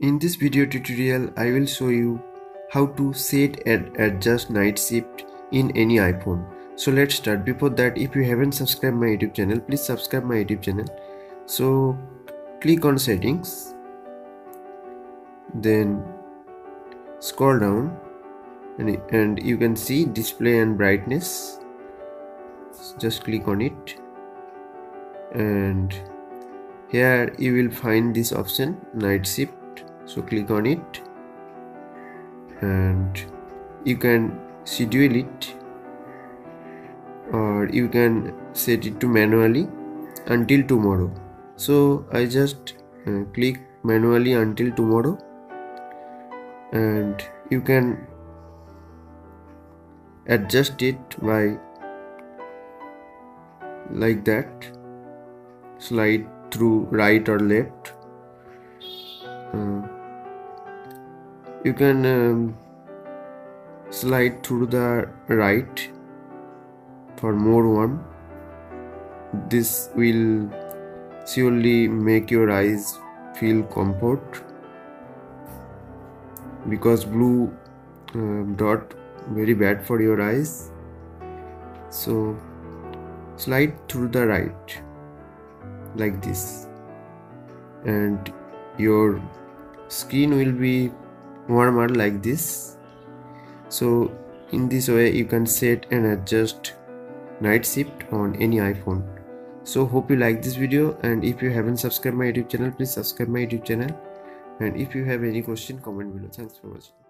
In this video tutorial, I will show you how to set and adjust night shift in any iPhone. So let's start. Before that, if you haven't subscribed my YouTube channel, please subscribe my YouTube channel. So click on settings, then scroll down and, and you can see display and brightness. Just click on it and here you will find this option night shift so click on it. And you can schedule it. Or you can set it to manually until tomorrow. So i just uh, click manually until tomorrow. And you can adjust it by like that. Slide through right or left you can um, slide through the right for more warm. This will surely make your eyes feel comfort. Because blue uh, dot very bad for your eyes. So slide through the right like this. And your skin will be warmer like this. So in this way you can set and adjust night shift on any iphone. So hope you like this video and if you haven't subscribed my youtube channel please subscribe my youtube channel. And if you have any question comment below. Thanks for watching